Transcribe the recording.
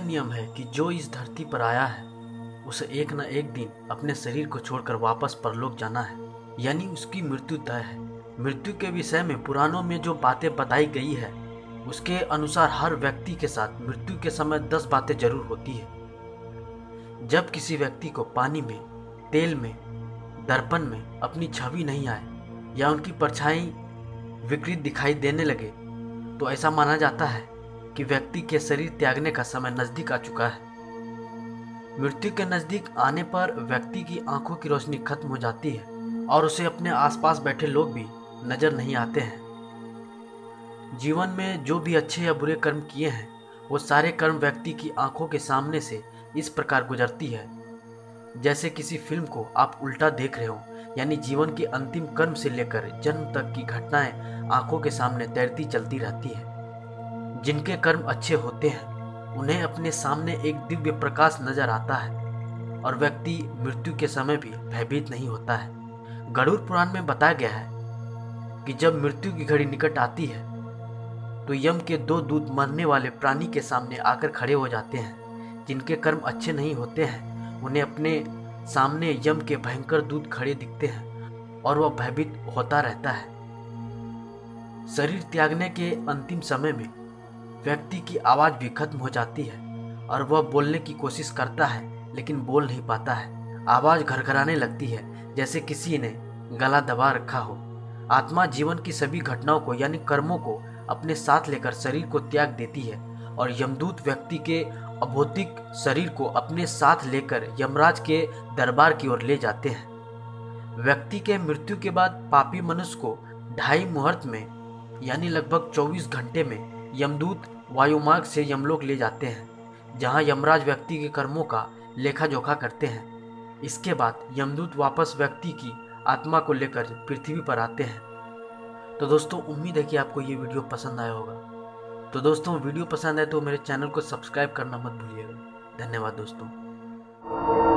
नियम है कि जो इस धरती पर आया है, उसे एक न एक दिन अपने शरीर को छोड़कर वापस परलोक जाना है। यानी उसकी मृत्यु तय है। मृत्यु के विषय में पुराणों में जो बातें बताई गई है, उसके अनुसार हर व्यक्ति के साथ मृत्यु के समय दस बातें ज़रूर होती है। जब किसी व्यक्ति को पानी में, तेल में, दर्पण में अपनी छवि नहीं आए, या उनकी परछाई विकृत दिखाई देने लगे तो ऐसा माना जाता है कि व्यक्ति के शरीर त्यागने का समय नज़दीक आ चुका है। मृत्यु के नज़दीक आने पर व्यक्ति की आँखों की रोशनी खत्म हो जाती है और उसे अपने आसपास बैठे लोग भी नज़र नहीं आते हैं। जीवन में जो भी अच्छे या बुरे कर्म किए हैं, वो सारे कर्म व्यक्ति की आँखों के सामने से इस प्रकार गुजरती है। जैसे किसी फ़िल्म को आप उल्टा देख रहे हो, यानी जीवन के अंतिम कर्म से लेकर जन्म तक की घटनाएँ आँखों के सामने तैरती चलती रहती है। जिनके कर्म अच्छे होते हैं, उन्हें अपने सामने एक दिव्य प्रकाश नज़र आता है, और व्यक्ति मृत्यु के समय भी भयभीत नहीं होता है। गरुड़ पुराण में बताया गया है कि जब मृत्यु की घड़ी निकट आती है तो यम के दो दूत मरने वाले प्राणी के सामने आकर खड़े हो जाते हैं। जिनके कर्म अच्छे नहीं होते हैं, उन्हें अपने सामने यम के भयंकर दूत खड़े दिखते हैं, और वह भयभीत होता रहता है। शरीर त्यागने के अंतिम समय में व्यक्ति की आवाज़ भी खत्म हो जाती है और वह बोलने की कोशिश करता है, लेकिन बोल नहीं पाता है। आवाज़ घरघराने लगती है, जैसे किसी ने गला दबा रखा हो। आत्मा जीवन की सभी घटनाओं को, यानी कर्मों को, अपने साथ लेकर शरीर को त्याग देती है और यमदूत व्यक्ति के अभौतिक शरीर को अपने साथ लेकर यमराज के दरबार की ओर ले जाते हैं। व्यक्ति के मृत्यु के बाद पापी मनुष्य को ढाई मुहूर्त में, यानी लगभग 24 घंटे में यमदूत वायुमार्ग से यमलोक ले जाते हैं, जहाँ यमराज व्यक्ति के कर्मों का लेखा जोखा करते हैं। इसके बाद यमदूत वापस व्यक्ति की आत्मा को लेकर पृथ्वी पर आते हैं। तो दोस्तों, उम्मीद है कि आपको ये वीडियो पसंद आया होगा। तो दोस्तों, वीडियो पसंद आए तो मेरे चैनल को सब्सक्राइब करना मत भूलिएगा। धन्यवाद दोस्तों।